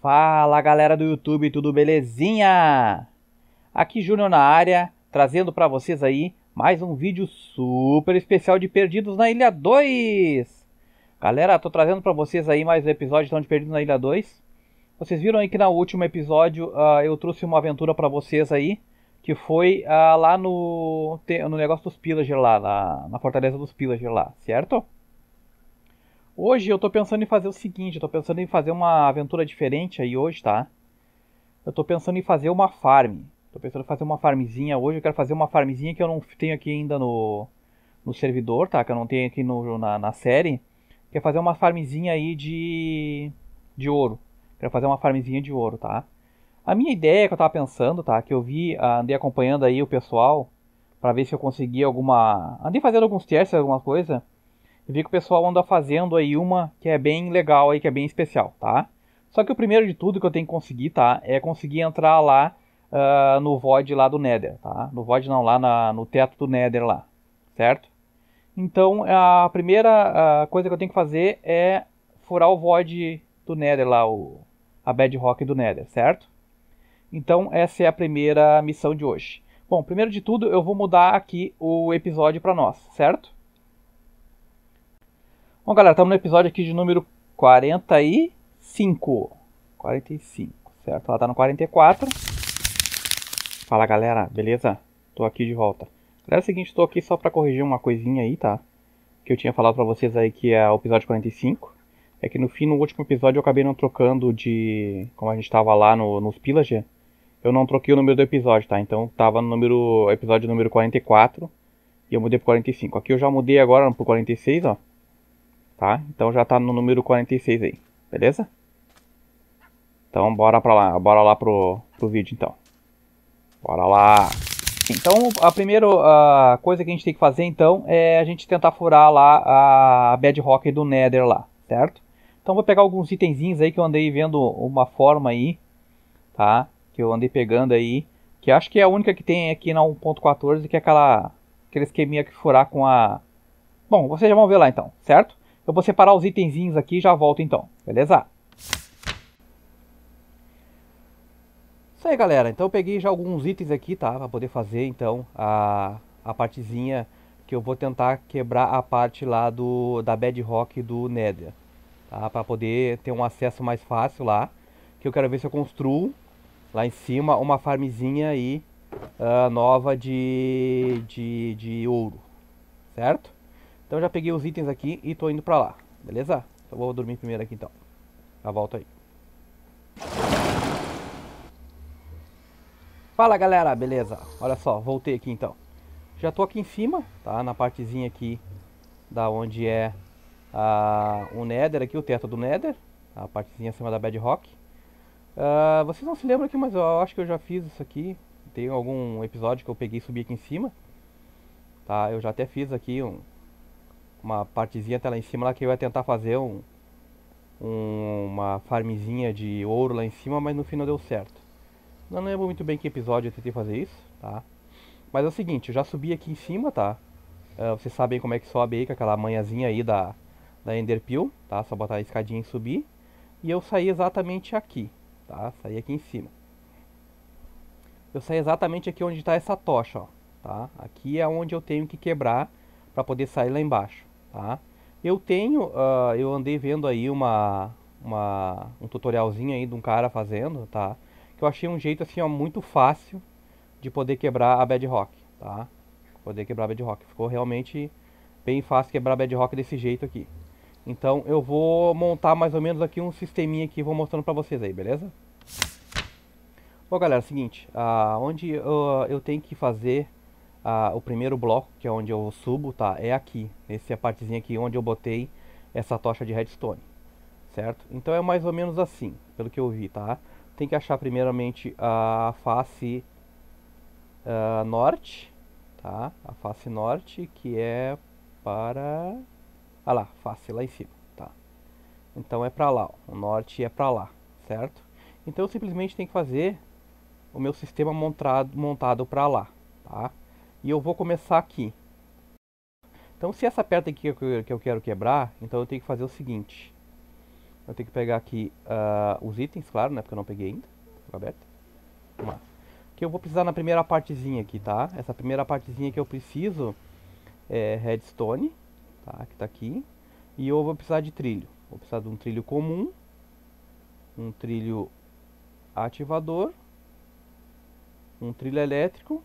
Fala galera do YouTube, tudo belezinha? Aqui Júnior na área, trazendo para vocês aí mais um vídeo super especial de Perdidos na Ilha 2. Galera, tô trazendo para vocês aí mais um episódio então, de Perdidos na Ilha 2. Vocês viram aí que no último episódio uh, eu trouxe uma aventura para vocês aí, que foi uh, lá no, no negócio dos Pillager lá, na, na Fortaleza dos Pillager lá, certo? Hoje eu tô pensando em fazer o seguinte, eu tô pensando em fazer uma aventura diferente aí hoje, tá? Eu tô pensando em fazer uma farm. Tô pensando em fazer uma farmzinha hoje, eu quero fazer uma farmzinha que eu não tenho aqui ainda no, no servidor, tá? Que eu não tenho aqui no, na, na série. Quer fazer uma farmzinha aí de, de ouro. Quero fazer uma farmzinha de ouro, tá? A minha ideia que eu tava pensando, tá? Que eu vi, andei acompanhando aí o pessoal para ver se eu conseguia alguma... Andei fazendo alguns testes, alguma coisa vi que o pessoal anda fazendo aí uma que é bem legal aí, que é bem especial, tá? Só que o primeiro de tudo que eu tenho que conseguir, tá? É conseguir entrar lá uh, no Void lá do Nether, tá? No Void não, lá na, no teto do Nether lá, certo? Então a primeira uh, coisa que eu tenho que fazer é furar o Void do Nether lá, o, a Bedrock do Nether, certo? Então essa é a primeira missão de hoje. Bom, primeiro de tudo eu vou mudar aqui o episódio para nós, certo? Bom, galera, estamos no episódio aqui de número 45. 45, certo? Ela tá no 44. Fala, galera, beleza? Tô aqui de volta. Galera, é o seguinte, tô aqui só pra corrigir uma coisinha aí, tá? Que eu tinha falado pra vocês aí que é o episódio 45. É que no fim, no último episódio, eu acabei não trocando de... Como a gente tava lá no, nos Pillager, eu não troquei o número do episódio, tá? Então tava no número, episódio número 44 e eu mudei pro 45. Aqui eu já mudei agora pro 46, ó tá? Então já tá no número 46 aí, beleza? Então bora pra lá, bora lá pro, pro vídeo então. Bora lá! Então a primeira a coisa que a gente tem que fazer então é a gente tentar furar lá a bedrock do nether lá, certo? Então vou pegar alguns itenzinhos aí que eu andei vendo uma forma aí, tá? Que eu andei pegando aí, que acho que é a única que tem aqui na 1.14, que é aquela aquele esqueminha que furar com a... Bom, vocês já vão ver lá então, certo? Eu vou separar os itenzinhos aqui e já volto então, beleza? Isso aí, galera. Então eu peguei já alguns itens aqui, tá? Pra poder fazer, então, a, a partezinha que eu vou tentar quebrar a parte lá do da bedrock do Nether, tá? Pra poder ter um acesso mais fácil lá. Que eu quero ver se eu construo lá em cima uma farmzinha aí uh, nova de, de, de ouro, certo? Então já peguei os itens aqui e tô indo pra lá, beleza? Eu vou dormir primeiro aqui então. Já volto aí. Fala galera, beleza? Olha só, voltei aqui então. Já tô aqui em cima, tá? Na partezinha aqui da onde é a, o Nether aqui, o teto do Nether. A partezinha acima da Bedrock. Uh, vocês não se lembram aqui, mas eu acho que eu já fiz isso aqui. Tem algum episódio que eu peguei e subi aqui em cima. Tá? Eu já até fiz aqui um, uma partezinha até lá em cima lá que eu ia tentar fazer um, um, uma farmzinha de ouro lá em cima, mas no fim não deu certo. Não lembro muito bem que episódio eu tentei fazer isso, tá? Mas é o seguinte, eu já subi aqui em cima, tá? Uh, vocês sabem como é que sobe aí com aquela manhãzinha aí da, da Enderpeel, tá? Só botar a escadinha e subir. E eu saí exatamente aqui, tá? Saí aqui em cima. Eu saí exatamente aqui onde está essa tocha, ó, tá? Aqui é onde eu tenho que quebrar para poder sair lá embaixo tá? Eu tenho, uh, eu andei vendo aí uma, uma, um tutorialzinho aí de um cara fazendo, tá? Que eu achei um jeito assim, ó, muito fácil de poder quebrar a bedrock, tá? Poder quebrar a bedrock. Ficou realmente bem fácil quebrar a bedrock desse jeito aqui. Então eu vou montar mais ou menos aqui um sisteminha aqui, vou mostrando pra vocês aí, beleza? Bom galera, é o seguinte, uh, onde uh, eu tenho que fazer ah, o primeiro bloco, que é onde eu subo, tá? É aqui. Essa é a partezinha aqui onde eu botei essa tocha de redstone, certo? Então é mais ou menos assim, pelo que eu vi, tá? Tem que achar primeiramente a face uh, norte, tá? A face norte, que é para... Ah lá, face lá em cima, tá? Então é para lá, ó. o norte é para lá, certo? Então eu simplesmente tenho que fazer o meu sistema montado, montado para lá, tá? E eu vou começar aqui. Então se essa pedra aqui que eu quero quebrar, então eu tenho que fazer o seguinte. Eu tenho que pegar aqui uh, os itens, claro, né? Porque eu não peguei ainda. Fica aberto. Vamos lá. Que eu vou precisar na primeira partezinha aqui, tá? Essa primeira partezinha que eu preciso é redstone, tá? Que tá aqui. E eu vou precisar de trilho. Vou precisar de um trilho comum, um trilho ativador, um trilho elétrico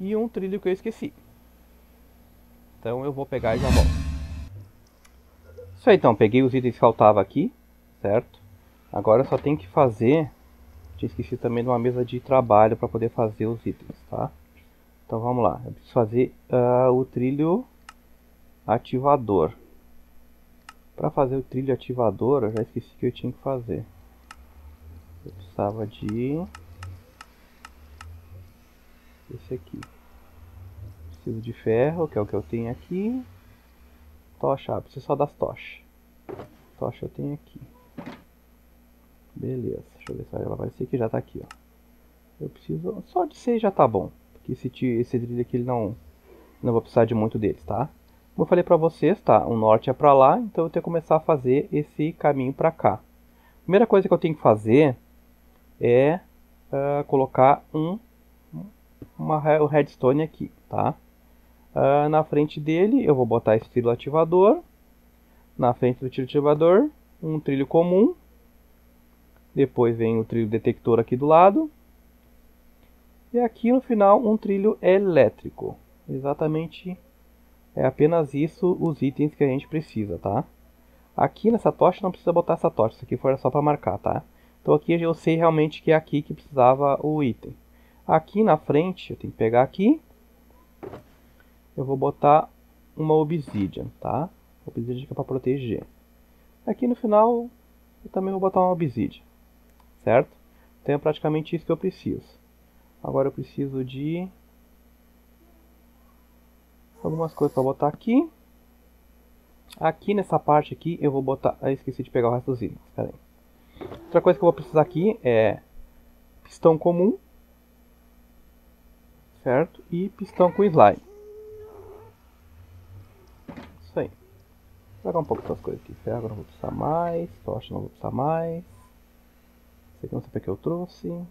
e um trilho que eu esqueci. Então eu vou pegar e já volto. Isso aí então, peguei os itens que faltavam aqui, certo? Agora só tem que fazer, tinha esquecido também de uma mesa de trabalho para poder fazer os itens, tá? Então vamos lá, eu preciso fazer uh, o trilho ativador. Para fazer o trilho ativador, eu já esqueci que eu tinha que fazer. Eu precisava de... Esse aqui. Preciso de ferro, que é o que eu tenho aqui. Tocha, ah, preciso só das tochas. Tocha eu tenho aqui. Beleza, deixa eu ver se vai aparecer que já tá aqui, ó. Eu preciso... Só de 6 já tá bom. Porque esse, esse trilho aqui, ele não... Não vou precisar de muito deles, tá? Como eu falei para vocês, tá? O norte é para lá, então eu tenho que começar a fazer esse caminho para cá. Primeira coisa que eu tenho que fazer é uh, colocar um uma um redstone aqui, tá? Uh, na frente dele eu vou botar esse trilho ativador. Na frente do trilho ativador, um trilho comum. Depois vem o trilho detector aqui do lado. E aqui no final um trilho elétrico. Exatamente é apenas isso os itens que a gente precisa, tá? Aqui nessa tocha não precisa botar essa tocha, isso aqui foi só para marcar, tá? Então aqui eu sei realmente que é aqui que precisava o item. Aqui na frente, eu tenho que pegar aqui, eu vou botar uma obsidian, tá? Obsidian que é para proteger. Aqui no final, eu também vou botar uma obsidian, certo? Então é praticamente isso que eu preciso. Agora eu preciso de algumas coisas para botar aqui. Aqui nessa parte aqui eu vou botar... Eu esqueci de pegar o resto dos itens. Outra coisa que eu vou precisar aqui é pistão comum, certo? E pistão com slime. Isso aí. Vou pegar um pouco dessas coisas aqui. Ferro não vou precisar mais, tocha não vou precisar mais. Esse aqui não sei porque eu trouxe.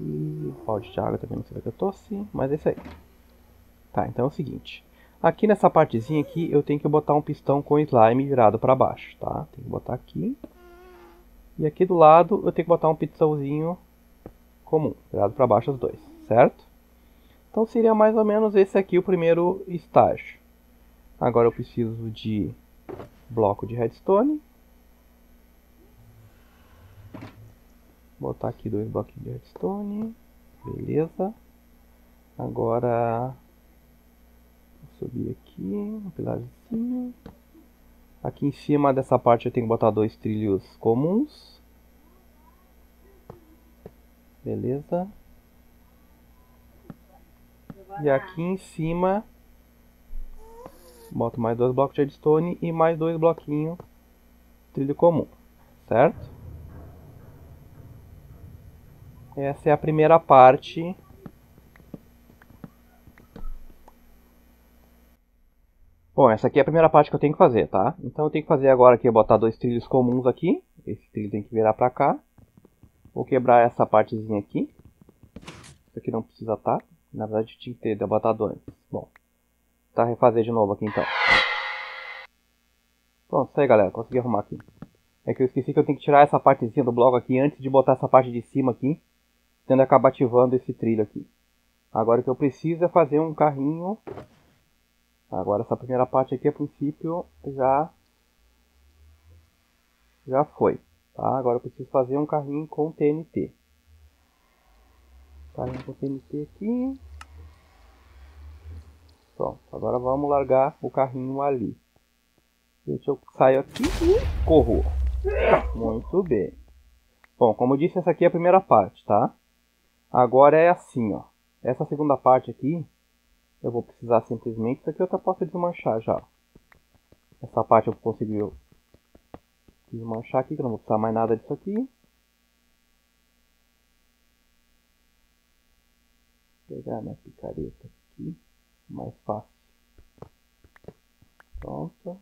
E balde de água também não sei porque eu trouxe, mas é isso aí. Tá, então é o seguinte. Aqui nessa partezinha aqui, eu tenho que botar um pistão com slime virado para baixo, tá? Tem que botar aqui. E aqui do lado, eu tenho que botar um pistãozinho comum, virado para baixo os dois, certo? Então seria mais ou menos esse aqui o primeiro estágio. Agora eu preciso de bloco de redstone. Botar aqui dois bloquinhos de redstone. Beleza. Agora subir aqui, um pilarzinho. Aqui em cima dessa parte eu tenho que botar dois trilhos comuns. Beleza. E aqui em cima boto mais dois blocos de redstone e mais dois bloquinhos trilho comum, certo? Essa é a primeira parte Bom, essa aqui é a primeira parte que eu tenho que fazer, tá? Então eu tenho que fazer agora aqui, botar dois trilhos comuns aqui. Esse trilho tem que virar pra cá. Vou quebrar essa partezinha aqui. Isso aqui não precisa estar. Na verdade tinha que ter botado antes. Bom, tá refazer de novo aqui então. Pronto, isso aí galera, consegui arrumar aqui. É que eu esqueci que eu tenho que tirar essa partezinha do bloco aqui antes de botar essa parte de cima aqui. Tendo acabar ativando esse trilho aqui. Agora o que eu preciso é fazer um carrinho Agora essa primeira parte aqui, a princípio, já já foi. Tá? Agora eu preciso fazer um carrinho com TNT. Carrinho com TNT aqui. Pronto, agora vamos largar o carrinho ali. Deixa eu sair aqui e corro. Muito bem. Bom, como eu disse, essa aqui é a primeira parte, tá? Agora é assim, ó. Essa segunda parte aqui, eu vou precisar simplesmente, isso aqui eu até posso desmanchar já. Essa parte eu consegui desmanchar aqui, que eu não vou precisar mais nada disso aqui. pegar minha picareta aqui, mais fácil. Pronto.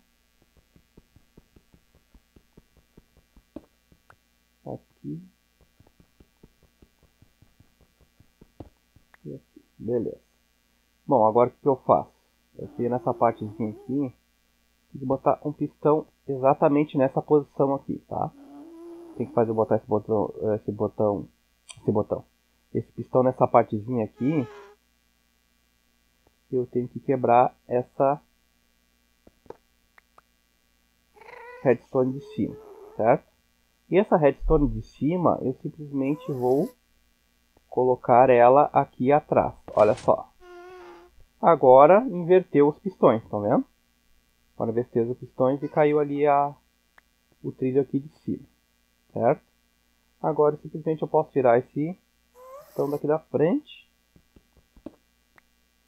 Aqui. E aqui. Beleza. Bom, agora o que eu faço? Eu tenho nessa partezinha aqui, tem que botar um pistão exatamente nessa posição aqui, tá? Tem que fazer botar esse botão, esse botão, esse botão, esse pistão nessa partezinha aqui. Eu tenho que quebrar essa redstone de cima, certo? E essa redstone de cima, eu simplesmente vou colocar ela aqui atrás. Olha só. Agora inverteu os pistões, estão vendo? Agora inverteu os pistões e caiu ali a, o trilho aqui de cima, certo? Agora simplesmente eu posso tirar esse pistão daqui da frente.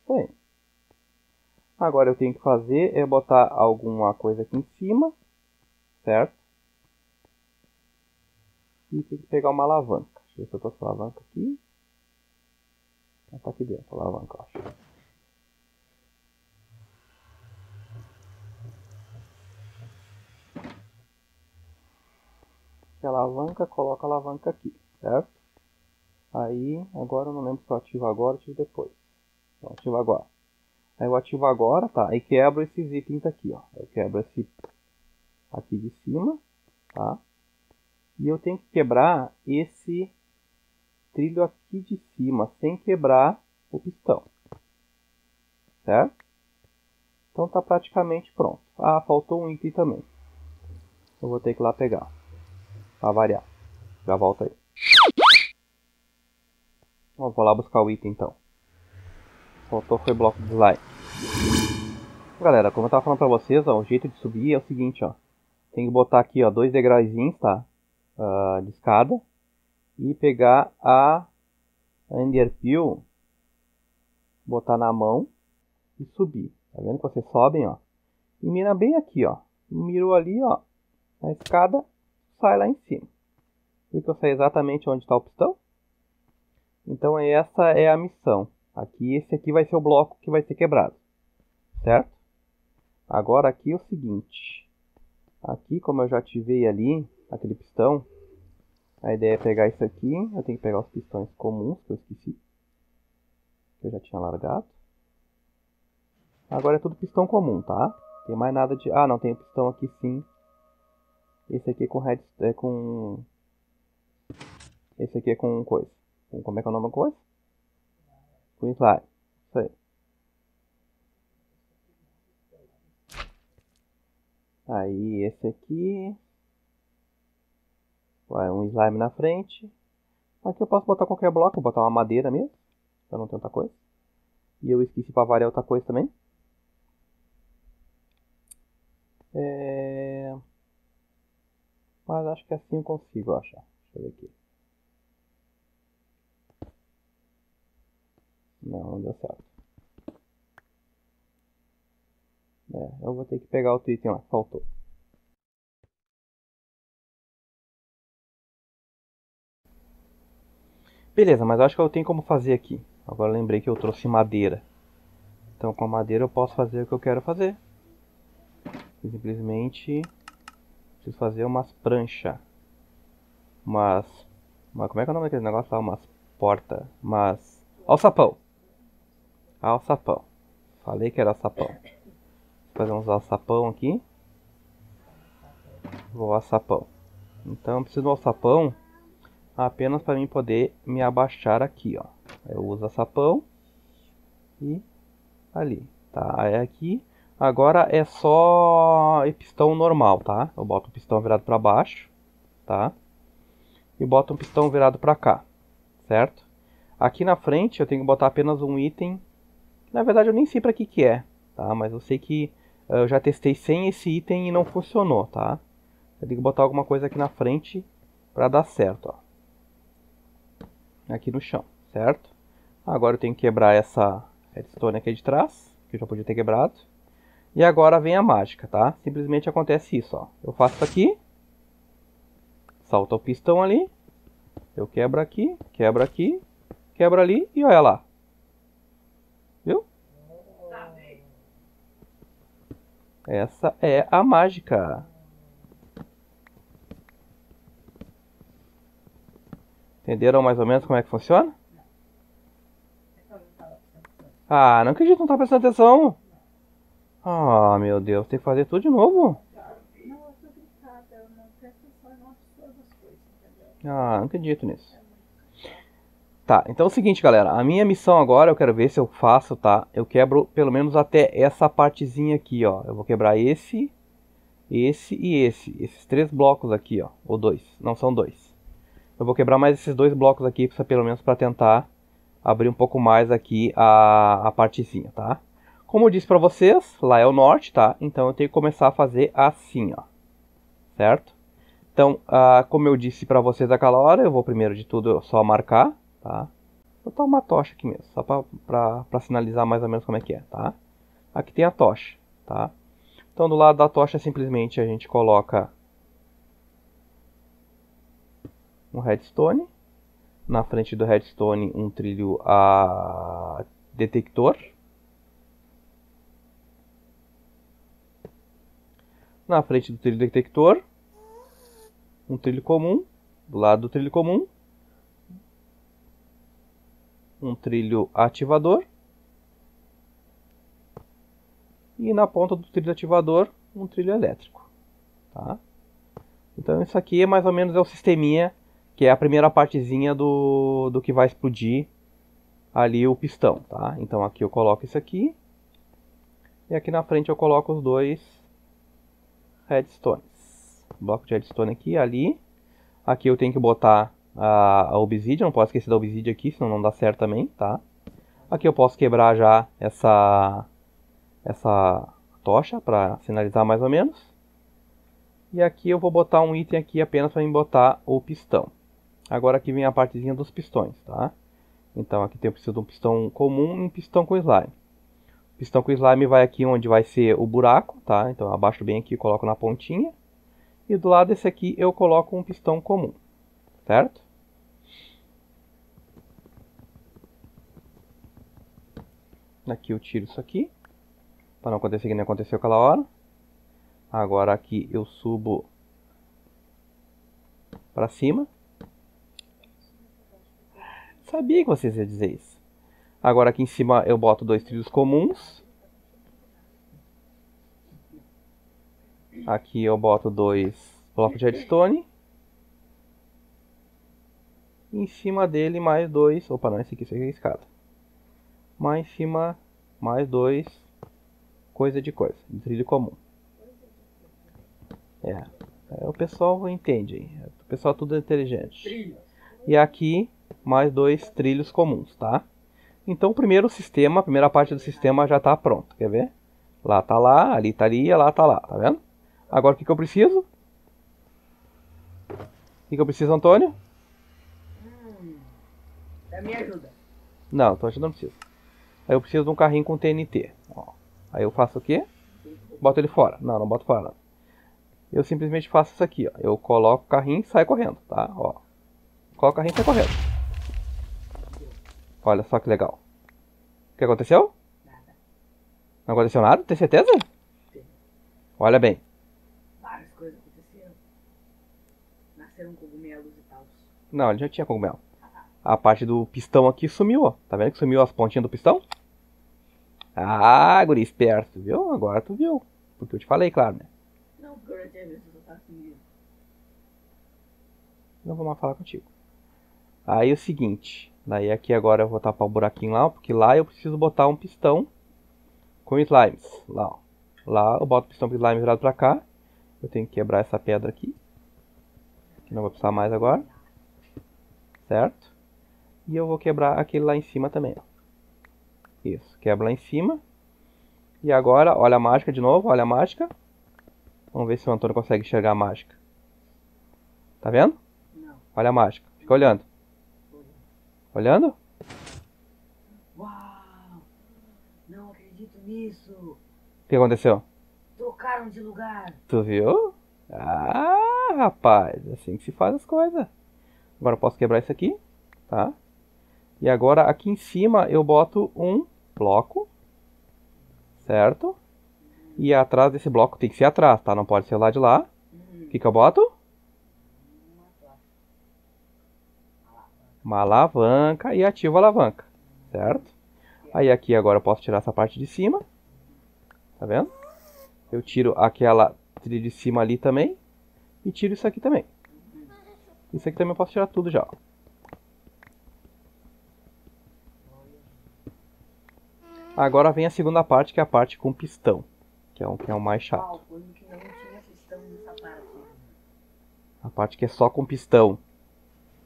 Isso aí. Agora eu tenho que fazer é botar alguma coisa aqui em cima, certo? E tem que pegar uma alavanca. Deixa eu ver se eu tô com a alavanca aqui. Ah, tá aqui dentro a alavanca, eu acho. A alavanca, coloca a alavanca aqui, certo? Aí, agora eu não lembro se eu ativo agora ou ativo depois. Então, ativo agora. Aí eu ativo agora, tá? Aí quebro esses itens aqui, ó. Eu quebro esse aqui de cima, tá? E eu tenho que quebrar esse trilho aqui de cima, sem quebrar o pistão. Certo? Então tá praticamente pronto. Ah, faltou um item também. Eu vou ter que ir lá pegar. Pra variar. Já volta aí. Vou lá buscar o item então. Faltou foi bloco de slime. Galera, como eu tava falando pra vocês, ó, o jeito de subir é o seguinte, ó. Tem que botar aqui, ó, dois degrauzinhos, tá? Uh, de escada e pegar a Ender Peel, botar na mão e subir. Tá vendo que vocês sobem, ó? E mira bem aqui, ó. Mirou ali, ó, na escada, sai lá em cima. Viu que eu sei exatamente onde está o pistão? Então essa é a missão. Aqui, esse aqui vai ser o bloco que vai ser quebrado. Certo? Agora aqui é o seguinte. Aqui, como eu já ativei ali, aquele pistão, a ideia é pegar isso aqui, eu tenho que pegar os pistões comuns, que eu esqueci. Que eu já tinha largado. Agora é tudo pistão comum, tá? Tem mais nada de... Ah, não, tem pistão aqui sim. Esse aqui é com red... É com... Esse aqui é com coisa. Como é que é o nome da coisa? Slime. Isso aí. Aí esse aqui Vai um slime na frente. Aqui eu posso botar qualquer bloco, vou botar uma madeira mesmo. Eu não tenho outra coisa. E eu esqueci para variar outra coisa também. É... Mas acho que assim eu consigo achar. Deixa eu ver aqui. Não, não deu certo. É, eu vou ter que pegar outro item lá, faltou. Beleza, mas acho que eu tenho como fazer aqui. Agora lembrei que eu trouxe madeira. Então com a madeira eu posso fazer o que eu quero fazer. Simplesmente preciso fazer umas pranchas. Umas... Mas como é que é o nome daquele negócio? Umas portas. Mas... Alçapão. Alçapão. Falei que era alçapão. Vou fazer uns alçapão aqui. Vou alçapão. Então eu preciso do alçapão apenas para mim poder me abaixar aqui, ó. Eu uso a sapão e ali, tá? Aí aqui, agora é só pistão normal, tá? Eu boto o pistão virado para baixo, tá? E boto um pistão virado para cá, certo? Aqui na frente eu tenho que botar apenas um item. Na verdade eu nem sei para que que é, tá? Mas eu sei que eh, eu já testei sem esse item e não funcionou, tá? Eu tenho que botar alguma coisa aqui na frente para dar certo, ó aqui no chão, certo? Agora eu tenho que quebrar essa redstone aqui de trás, que eu já podia ter quebrado. E agora vem a mágica, tá? Simplesmente acontece isso, ó. Eu faço isso aqui, salta o pistão ali, eu quebro aqui, quebro aqui, quebro ali e olha lá. Viu? Essa é a mágica. Entenderam mais ou menos como é que funciona? Ah, não acredito, não tá prestando atenção. Ah, meu Deus, tem que fazer tudo de novo? Ah, não acredito nisso. Tá, então é o seguinte, galera. A minha missão agora, eu quero ver se eu faço, tá? Eu quebro pelo menos até essa partezinha aqui, ó. Eu vou quebrar esse, esse e esse. Esses três blocos aqui, ó. Ou dois. Não, são dois. Eu vou quebrar mais esses dois blocos aqui, pelo menos para tentar abrir um pouco mais aqui a, a partezinha, tá? Como eu disse para vocês, lá é o norte, tá? Então eu tenho que começar a fazer assim, ó. Certo? Então, ah, como eu disse para vocês aquela hora, eu vou primeiro de tudo só marcar, tá? Vou botar uma tocha aqui mesmo, só para sinalizar mais ou menos como é que é, tá? Aqui tem a tocha, tá? Então do lado da tocha simplesmente a gente coloca um redstone, na frente do redstone um trilho a detector, na frente do trilho detector um trilho comum, do lado do trilho comum um trilho ativador e na ponta do trilho ativador um trilho elétrico. Tá? Então isso aqui é mais ou menos é o sisteminha que é a primeira partezinha do, do que vai explodir ali o pistão. Tá? Então aqui eu coloco isso aqui e aqui na frente eu coloco os dois redstones. Bloco de redstone aqui, ali. Aqui eu tenho que botar a, a obsidian, não posso esquecer da obsidian aqui, senão não dá certo também, tá? Aqui eu posso quebrar já essa, essa tocha para sinalizar mais ou menos. E aqui eu vou botar um item aqui apenas para botar o pistão. Agora aqui vem a partezinha dos pistões, tá? Então aqui eu preciso de um pistão comum e um pistão com slime. O pistão com slime vai aqui onde vai ser o buraco, tá? Então abaixo bem aqui coloco na pontinha. E do lado desse aqui eu coloco um pistão comum certo? Aqui eu tiro isso aqui, para não acontecer que nem aconteceu aquela hora. Agora aqui eu subo para cima. Sabia que vocês iam dizer isso. Agora aqui em cima eu boto dois trilhos comuns. Aqui eu boto dois blocos de redstone em cima dele mais dois. Opa, não, esse aqui, esse aqui é a escada. Mais em cima, mais dois. Coisa de coisa, de trilho comum. É, é o pessoal entende, hein? O pessoal tudo é inteligente. E aqui, mais dois trilhos comuns, tá? Então, o primeiro sistema, a primeira parte do sistema já está pronto. Quer ver? Lá tá lá, ali tá ali, lá tá lá, tá vendo? Agora o que, que eu preciso? O que, que eu preciso, Antônio? me ajuda. Não, tua ajuda não precisa. Aí eu preciso de um carrinho com TNT. Ó. Aí eu faço o quê? Boto ele fora. Não, não boto fora. Não. Eu simplesmente faço isso aqui, ó. Eu coloco o carrinho e saio correndo, tá? Ó. Coloco o carrinho e saio correndo. Olha só que legal. O que aconteceu? Nada. Não aconteceu nada? Tem certeza? Sim. Olha bem. Várias coisas aconteceram. Nasceram cogumelos e tal. Não, ele já tinha cogumelo a parte do pistão aqui sumiu, ó. Tá vendo que sumiu as pontinhas do pistão? Ah, guri, esperto, viu? Agora tu viu. Porque eu te falei, claro, né? Não, porque eu já tinha visto, assim. Não vou mais falar contigo. Aí é o seguinte, daí aqui agora eu vou tapar o buraquinho lá, porque lá eu preciso botar um pistão com slimes. Lá, ó. Lá eu boto o pistão com slime virado pra cá. Eu tenho que quebrar essa pedra aqui. Que não vou precisar mais agora. Certo? E eu vou quebrar aquele lá em cima também. Isso, quebra lá em cima. E agora, olha a mágica de novo, olha a mágica. Vamos ver se o Antônio consegue enxergar a mágica. Tá vendo? Não. Olha a mágica. Fica olhando. Olhando? Uau! Não acredito nisso. O que aconteceu? Trocaram de lugar. Tu viu? Ah, rapaz, assim que se faz as coisas. Agora eu posso quebrar isso aqui, tá? E agora aqui em cima eu boto um bloco, certo? E atrás desse bloco tem que ser atrás, tá? Não pode ser lá de lá. O que, que eu boto? Uma alavanca e ativo a alavanca, certo? Aí aqui agora eu posso tirar essa parte de cima. Tá vendo? Eu tiro aquela trilha de cima ali também. E tiro isso aqui também. Isso aqui também eu posso tirar tudo já. ó. Agora vem a segunda parte, que é a parte com pistão. Que é o, que é o mais chato. A parte que é só com pistão,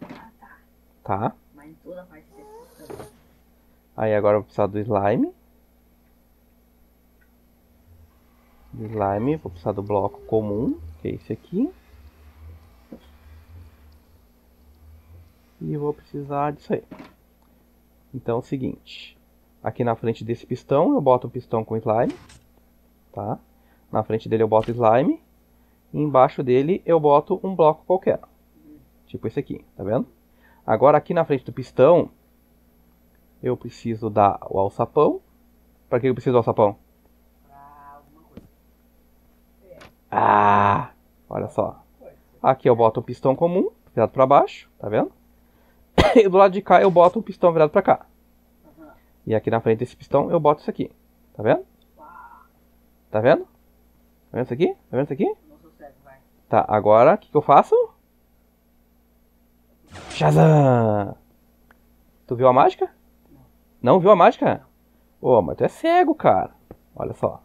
Ah, tá. tá? Mas em toda a parte tem pistão. Aí agora eu vou precisar do slime. Do slime, vou precisar do bloco comum, que é esse aqui. E vou precisar disso aí. Então é o seguinte. Aqui na frente desse pistão eu boto o pistão com slime. Tá? Na frente dele eu boto slime. E embaixo dele eu boto um bloco qualquer. Tipo esse aqui, tá vendo? Agora aqui na frente do pistão eu preciso dar o alçapão. Para que eu preciso do alçapão? Pra alguma coisa. Ah! Olha só. Aqui eu boto um pistão comum, virado para baixo, tá vendo? E do lado de cá eu boto um pistão virado para cá. E aqui na frente desse pistão eu boto isso aqui. Tá vendo? Tá vendo? Tá vendo isso aqui? Tá vendo isso aqui? Tá, agora o que, que eu faço? Shazam! Tu viu a mágica? Não viu a mágica? Ô, mas tu é cego, cara. Olha só.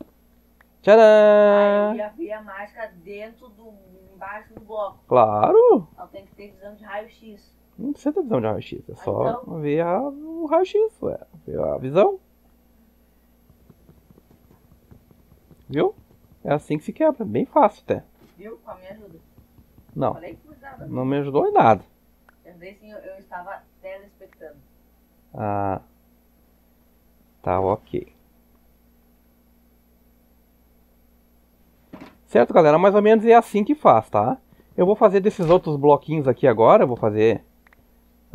Aí eu Tcharam! ia ver a mágica dentro do. embaixo do bloco. Claro! Ela tem que ter visão de raio-x. Não precisa ter visão de raio-x, é Ah, só então? ver a- o raio-x, ué. Ver a visão. Viu? É assim que se quebra, bem fácil até. Viu? Com a minha ajuda. Não, Falei que não me ajudou em nada. Às vezes sim, eu, eu estava telespectando. Ah. Tá ok. Certo, galera? Mais ou menos é assim que faz, tá? Eu vou fazer desses outros bloquinhos aqui agora. Eu vou fazer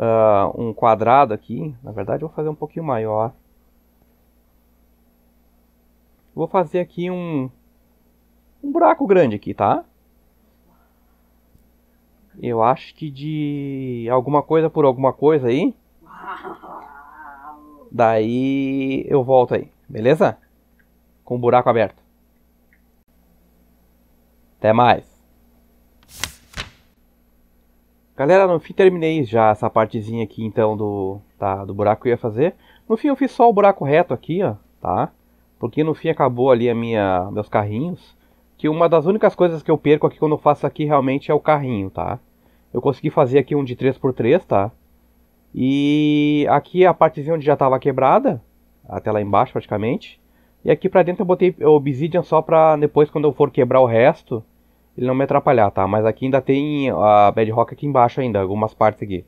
ah, um quadrado aqui. Na verdade, eu vou fazer um pouquinho maior. Vou fazer aqui um, um buraco grande aqui, tá? Eu acho que de alguma coisa por alguma coisa aí. Daí eu volto aí, beleza? Com o buraco aberto. Até mais. Galera, no fim terminei já essa partezinha aqui então do, tá, do buraco que eu ia fazer. No fim eu fiz só o buraco reto aqui, ó, tá? Porque no fim acabou ali a minha, meus carrinhos. Que uma das únicas coisas que eu perco aqui quando eu faço aqui realmente é o carrinho, tá? Eu consegui fazer aqui um de 3x3, tá? E aqui a partezinha onde já estava quebrada, até lá embaixo praticamente. E aqui pra dentro eu botei Obsidian só pra depois quando eu for quebrar o resto, ele não me atrapalhar, tá? Mas aqui ainda tem a Bedrock aqui embaixo ainda, algumas partes aqui.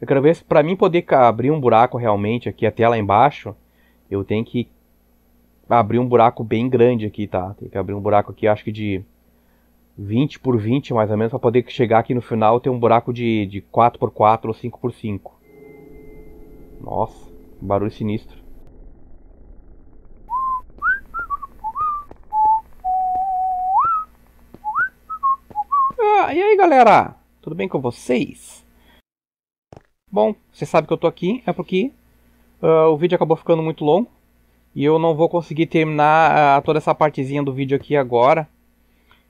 Eu quero ver se pra mim poder abrir um buraco realmente aqui até lá embaixo, eu tenho que abrir um buraco bem grande aqui, tá? Tem que abrir um buraco aqui, acho que de 20 por 20 mais ou menos, para poder chegar aqui no final ter um buraco de, de 4 por 4 ou 5 por 5 Nossa, barulho sinistro. E aí galera, tudo bem com vocês? Bom, você sabe que eu tô aqui, é porque ah, o vídeo acabou ficando muito longo e eu não vou conseguir terminar ah, toda essa partezinha do vídeo aqui agora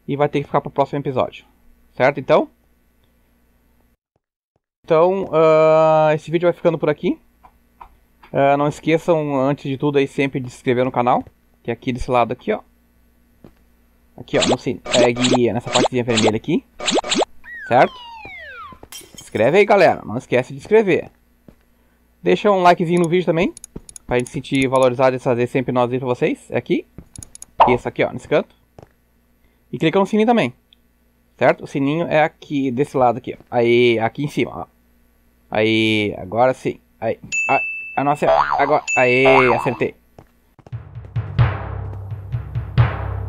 e vai ter que ficar para o próximo episódio, certo? Então, então ah, esse vídeo vai ficando por aqui. Não esqueçam, antes de tudo, aí sempre de se inscrever no canal, que é aqui desse lado aqui, ó. Aqui, ó, no, sin- pegue nessa partezinha vermelha aqui, certo? Inscreve aí, galera, não esquece de inscrever. Deixa um likezinho no vídeo também, pra gente sentir valorizado e fazer sempre nós aí pra vocês. É aqui, e esse aqui, ó, nesse canto. E clica no sininho também. Certo? O sininho é aqui, desse lado aqui, ó. Aí, aqui em cima, ó. Aí, agora sim. Aí, a, a nossa, agora, aí, acertei.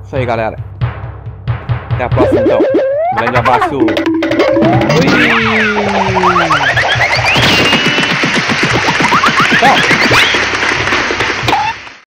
Isso aí, galera. Até a próxima, então. Um grande abraço. Fui! Tchau!